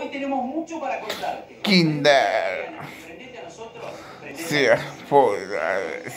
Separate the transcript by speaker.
Speaker 1: Hoy tenemos mucho para contarte.
Speaker 2: Kinder.
Speaker 1: Prendete a nosotros. prendete
Speaker 2: Sí,
Speaker 1: a nosotros.
Speaker 2: pues,